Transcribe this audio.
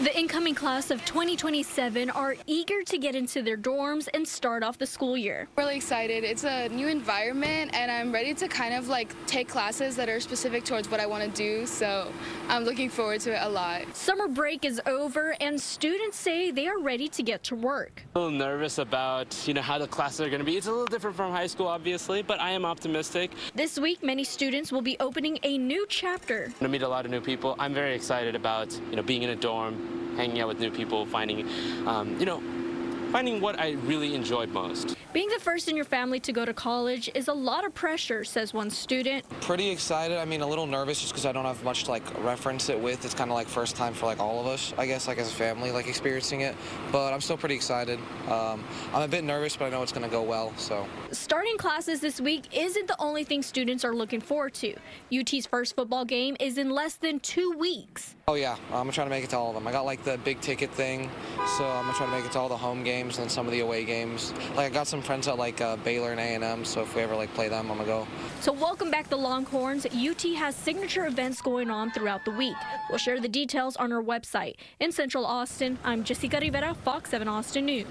The incoming class of 2027 are eager to get into their dorms and start off the school year. Really excited. It's a new environment and I'm ready to kind of like take classes that are specific towards what I want to do. So I'm looking forward to it a lot. Summer break is over and students say they are ready to get to work. A little nervous about, you know, how the classes are going to be. It's a little different from high school, obviously, but I am optimistic. This week, many students will be opening a new chapter. I'm going to meet a lot of new people. I'm very excited about, you know, being in a dorm, hanging out with new people, finding, um, you know, finding what I really enjoyed most. Being the first in your family to go to college is a lot of pressure, says one student. Pretty excited. I mean, a little nervous just because I don't have much to like reference it with. It's kind of like first time for like all of us, I guess, like as a family, like experiencing it. But I'm still pretty excited. Um, I'm a bit nervous, but I know it's going to go well. So starting classes this week isn't the only thing students are looking forward to. UT's first football game is in less than two weeks. Oh yeah, I'm gonna try to make it to all of them. I got like the big ticket thing, so I'm gonna try to make it to all the home games and some of the away games. Like I got some friends at like uh, Baylor and A&M, so if we ever like play them, I'm gonna go. So welcome back the Longhorns. UT has signature events going on throughout the week. We'll share the details on our website. In Central Austin, I'm Jessica Rivera, Fox 7 Austin News.